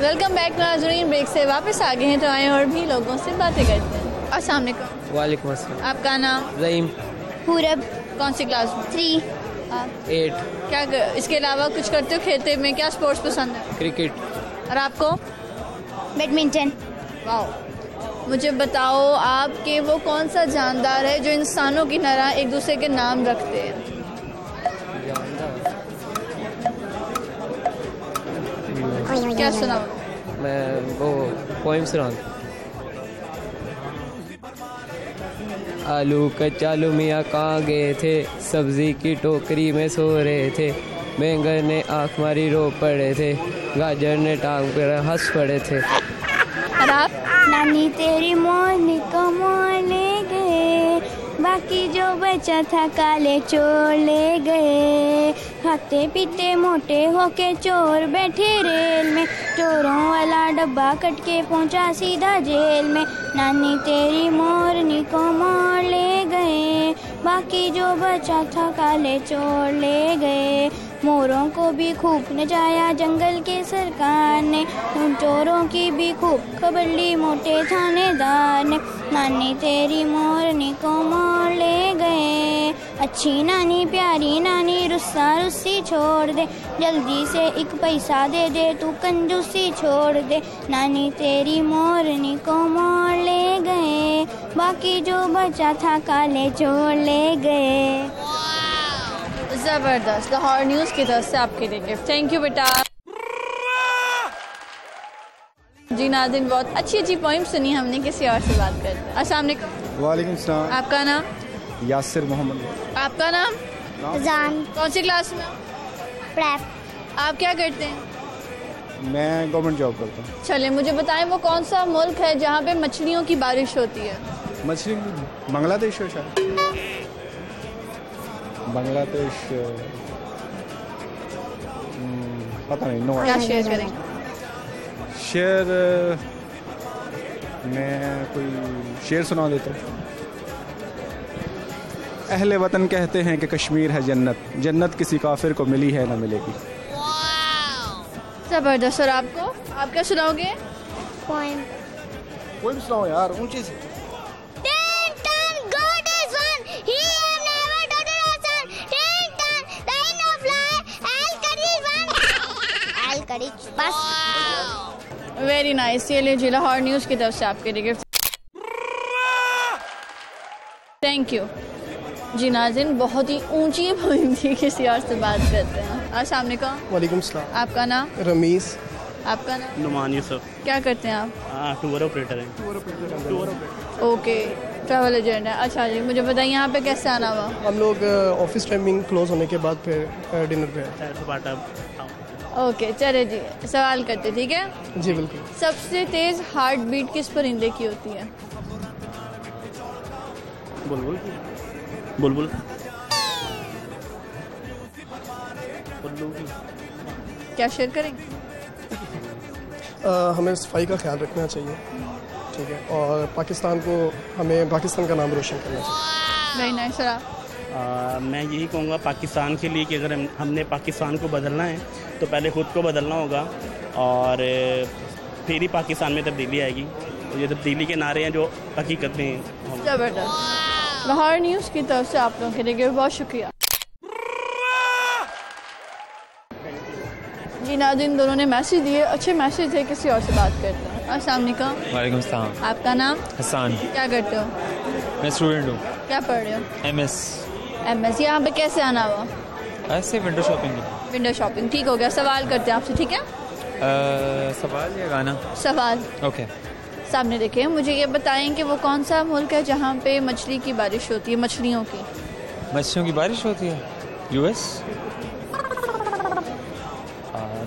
Welcome back ناظرین break سے واپس آ گئے ہیں تو آئے اور بھی لوگوں سے باتیں کرتے ہیں السلام علیکم وعلیکم السلام آپ کا نام رحیم پورب کون سی کلاس میں تھری ایٹ کیا اس کے علاوہ کچھ کرتے ہو کھیلتے میں کیا اسپورٹس پسند ہے کرکٹ اور آپ کو بیڈمنٹن واؤ مجھے بتاؤ آپ کے وہ کون سا جاندار ہے جو انسانوں کی طرح ایک دوسرے کے نام رکھتے ہیں کیا سنا؟ میں وہ پوئم سنا آلو کچالو میاں کہاں گئے تھے؟ سبزی کی ٹوکری میں سو رہے تھے۔ بینگن نے آنکھ ماری رو پڑے تھے۔ گاجر نے ٹانگ پر ہنس پڑے تھے۔ اور آپ نانی تیری مون کو مون لے گئے۔ باقی جو بچا تھا کالے چور لے گئے۔ کھاتے پیتے موٹے ہو کے چور بیٹھے ریل میں چوروں والا ڈبہ کٹ کے پہنچا سیدھا جیل میں نانی تیری مورنی کو مور لے گئے باقی جو بچا تھا کالے چور لے گئے موروں کو بھی خوب نچایا جنگل کے سرکار نے ان چوروں کی بھی خوب خبر لی موٹے تھانے دار نے نانی تیری مورنی کو مور لے گئے اچھی نانی پیاری نانی رسا رسی چھوڑ دے۔ جلدی سے ایک پیسہ دے دے تو کنجوسی چھوڑ دے۔ نانی تیری مورنی کو مور لے گئے۔ باقی جو بچا تھا کالے چور لے گئے۔ زبردست لاہور نیوز کی طرف سے آپ کے لیے گفٹ تھینک یو بیٹا۔ جی ناظرین بہت اچھی اچھی پوئم سنی ہم نے کسی اور سے بات کرتے ہیں۔ السلام علیکم۔ وعلیکم السلام۔ آپ کا نام؟ یاسر محمد آپ کا نام؟ زان۔ کون سی کلاس میں پریپ آپ کیا کرتے ہیں؟ میں گورنمنٹ جاب کرتا ہوں۔ چلے مجھے بتائیں وہ کون سا ملک ہے جہاں پہ مچھلیوں کی بارش ہوتی ہے؟ مچھلی بنگلہ دیش ہے شاید۔ بنگلہ دیش پتہ نہیں نو۔ کیا شیئر کریں؟ شعر میں کوئی شعر سنا دیتا ہوں۔ اہل وطن کہتے ہیں کہ کشمیر ہے جنت۔ جنت کسی کافر کو ملی ہے نہ ملے گی۔ زبردست! اور آپ کو؟ آپ کیا سناؤ گے؟ پوائنٹ کوئی بھی سناؤ یار اونچی سے بس ویری نائس یہ لیجیے لاہور نیوز کی طرف سے آپ کے لیے گفٹ۔ تھینک یو جی ناظرین بہت ہی اونچی تھی کسی اور سے بات کرتے ہیں۔ السلام علیکم۔ وعلیکم السلام۔ آپ کا نام؟ رمیز۔ آپ کا نام؟ نعمان یوسف کیا کرتے ہیں آپ؟ ٹور آپریٹر ہیں۔ اوکے ٹریول ایجنٹ ہے اچھا جی مجھے بتائیے یہاں پہ کیسے آنا ہوا؟ ہم لوگ آفس ٹائمنگ کلوز ہونے کے بعد پھر ڈنر پہ سپاٹا اوکے چلے جی سوال کرتے ٹھیک ہے؟ جی بالکل۔ سب سے تیز ہارٹ بیٹ کس پرندے کی ہوتی ہے؟ بلبل بلبل کی۔ کیا شیئر کریں؟ گے ہمیں صفائی کا خیال رکھنا چاہیے ٹھیک ہے۔ اور پاکستان کو ہمیں پاکستان کا نام روشن کرنا چاہیے۔ میں یہی کہوں گا پاکستان کے لیے کہ اگر ہم نے پاکستان کو بدلنا ہے تو پہلے خود کو بدلنا ہوگا۔ اور پھر ہی پاکستان میں تبدیلی آئے گی۔ یہ تبدیلی کے نعرے ہیں جو حقیقت میں ہم لاہور نیوز کی طرف سے آپ لوگوں کے لیے بہت شکریہ۔ جی ناظرین دونوں نے میسج دیے اچھے میسج تھے کسی اور سے بات کرتے ہیں۔ السلام علیکم۔ وعلیکم السلام۔ آپ کا نام؟ حسان۔ کیا کرتے ہو؟ میں اسٹوڈنٹ ہوں۔ کیا پڑھ رہے ہو؟ ایم ایس ایم ایس یہاں پہ کیسے آنا ہوا؟ ایسے ونڈو شاپنگ ونڈو شاپنگ ٹھیک ہو گیا۔ سوال کرتے ہیں آپ سے ٹھیک ہے؟ سوال یا گانا؟ سوال۔ اوکے سامنے دیکھیں۔ مجھے یہ بتائیں کہ وہ کون سا ملک ہے جہاں پہ مچھلی کی بارش ہوتی ہے مچھلیوں کی؟ مچھلیوں کی بارش ہوتی ہے؟ U S?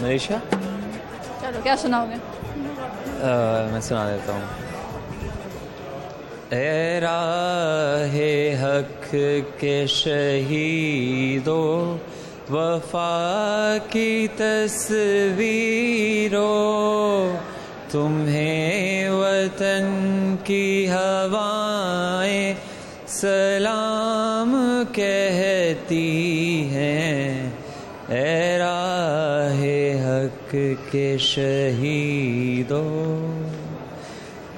ملیشیا؟ چلو کیا سناؤ گے؟ میں سنا دیتا ہوں۔ اے راہ حق کے شہیدو وفا کی تصویرو تمہیں وطن کی ہوائیں سلام کہتی ہیں۔ اے کے شہیدوں،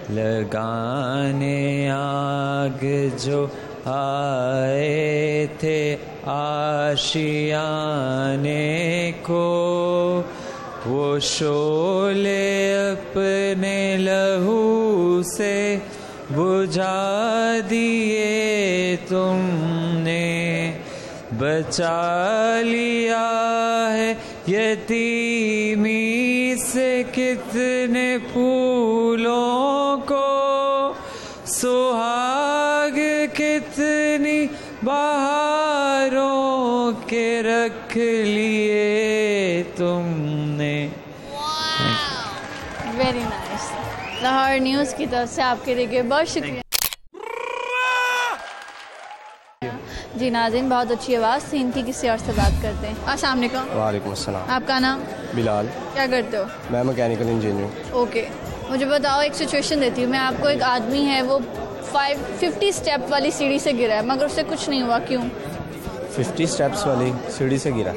لگانے آگ جو آئے تھے آشیانے کو۔ وہ شولے اپنے لہو سے بجھا دیے تم نے۔ بچا لیا ہے یتیمی سے کتنے پھولوں کو۔ سہاگ کتنی بہاروں کے رکھ لیے۔ ویری نائس لاہور نیوز کی طرف سے آپ کے لیے بہت شکریہ۔ جی ناظرین بہت اچھی آواز تھی۔ ان کی کسی اور سے بات کرتے ہیں۔ السلام علیکم۔ وعلیکم السلام۔ آپ کا نام؟ بلال۔ کیا کرتے ہو؟ میں مکینیکل انجینئر اوکے۔ مجھے بتاؤ ایک سچویشن دیتی ہوں۔ میں آپ کو ایک آدمی ہے وہ فائیو ففٹی اسٹیپ والی سیڑھی سے گرا ہے مگر اس سے کچھ نہیں ہوا۔ کیوں؟ ففٹی سٹیپس والی سیڑھی سے گرا۔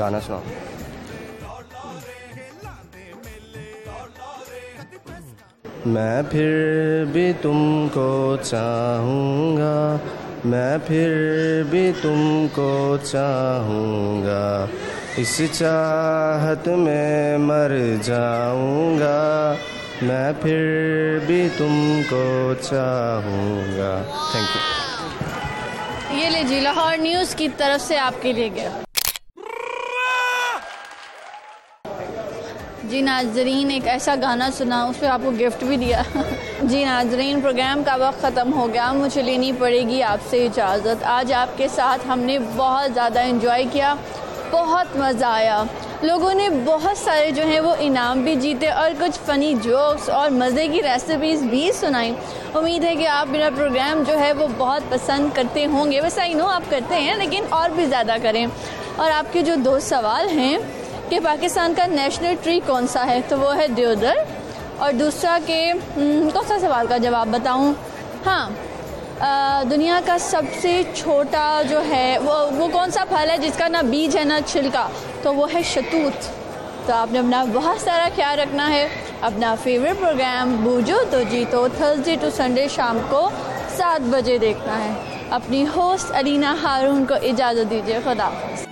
گانا سناؤ میں پھر بھی تم کو چاہوں گا، میں پھر بھی تم کو چاہوں گا۔ اس چاہت میں مر جاؤں گا، میں پھر بھی تم کو چاہوں گا۔ تھینک یو یہ لیجیے، لاہور نیوز کی طرف سے آپ کے لیے گیا جی ناظرین، ایک ایسا گانا سنا، اس پہ آپ کو گفٹ بھی دیا۔ جی ناظرین پروگرام کا وقت ختم ہو گیا، مجھے لینی پڑے گی آپ سے اجازت۔ آج آپ کے ساتھ ہم نے بہت زیادہ انجوائے کیا، بہت مزہ آیا۔ لوگوں نے بہت سارے جو ہیں وہ انعام بھی جیتے اور کچھ فنی جوکس اور مزے کی ریسیپیز بھی سنائیں امید ہے کہ آپ میرا پروگرام جو ہے وہ بہت پسند کرتے ہوں گے۔ ویسے ہی نو آپ کرتے ہیں، لیکن اور بھی زیادہ کریں۔ اور آپ کے جو دو سوال ہیں کہ پاکستان کا نیشنل ٹری کون سا ہے؟ تو وہ ہے دیودر. اور دوسرا کہ کون سا سوال کا جواب بتاؤں؟ ہاں دنیا کا سب سے چھوٹا جو ہے، وہ وہ کون سا پھل ہے جس کا نہ بیج ہے نہ چھلکا؟ تو وہ ہے شتوت. تو آپ نے اپنا بہت سارا خیال رکھنا ہے. اپنا فیوریٹ پروگرام بوجھو تو جیتو تھرسڈے ٹو سنڈے شام کو سات بجے دیکھنا ہے. اپنی ہوسٹ علینا ہارون کو اجازت دیجیے، خدا حافظ.